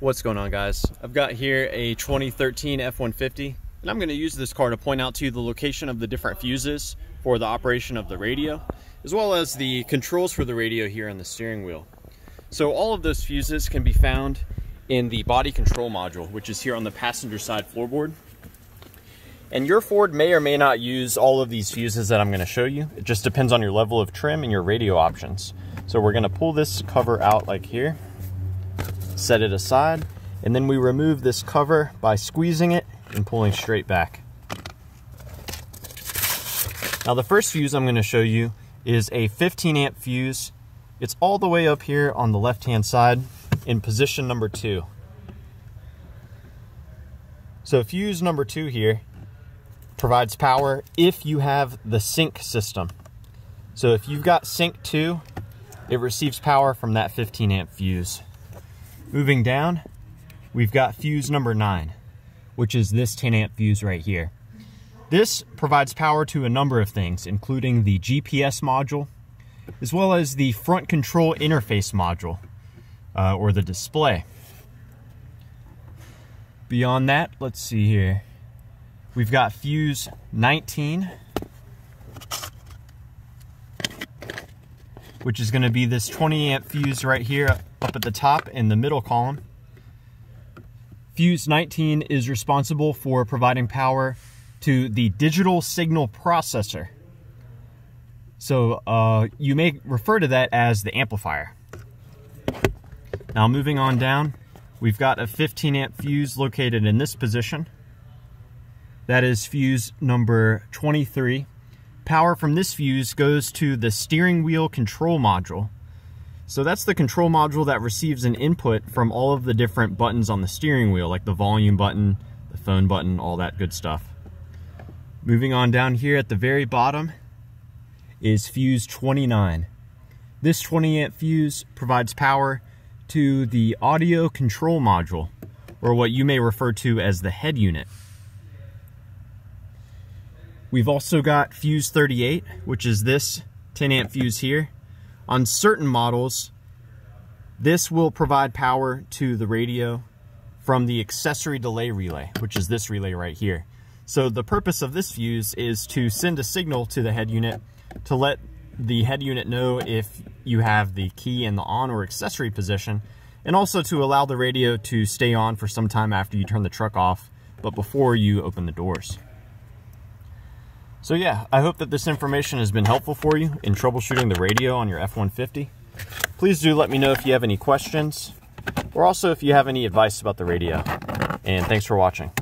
What's going on guys? I've got here a 2013 F-150 and I'm going to use this car to point out to you the location of the different fuses for the operation of the radio as well as the controls for the radio here on the steering wheel. So all of those fuses can be found in the body control module which is here on the passenger side floorboard. And your Ford may or may not use all of these fuses that I'm going to show you. It just depends on your level of trim and your radio options. So we're going to pull this cover out like here set it aside, and then we remove this cover by squeezing it and pulling straight back. Now the first fuse I'm going to show you is a 15 amp fuse. It's all the way up here on the left hand side in position number two. So fuse number two here provides power if you have the sync system. So if you've got sync 2, it receives power from that 15 amp fuse. Moving down, we've got fuse number nine, which is this 10 amp fuse right here. This provides power to a number of things, including the GPS module, as well as the front control interface module, uh, or the display. Beyond that, let's see here. We've got fuse 19, which is gonna be this 20 amp fuse right here up at the top in the middle column. Fuse 19 is responsible for providing power to the digital signal processor. So uh, you may refer to that as the amplifier. Now moving on down, we've got a 15 amp fuse located in this position. That is fuse number 23. Power from this fuse goes to the steering wheel control module, so that's the control module that receives an input from all of the different buttons on the steering wheel, like the volume button, the phone button, all that good stuff. Moving on down here at the very bottom is fuse 29. This 20 amp fuse provides power to the audio control module, or what you may refer to as the head unit. We've also got fuse 38, which is this 10 amp fuse here. On certain models, this will provide power to the radio from the accessory delay relay, which is this relay right here. So the purpose of this fuse is to send a signal to the head unit to let the head unit know if you have the key in the on or accessory position, and also to allow the radio to stay on for some time after you turn the truck off, but before you open the doors. So yeah, I hope that this information has been helpful for you in troubleshooting the radio on your F-150. Please do let me know if you have any questions, or also if you have any advice about the radio. And thanks for watching.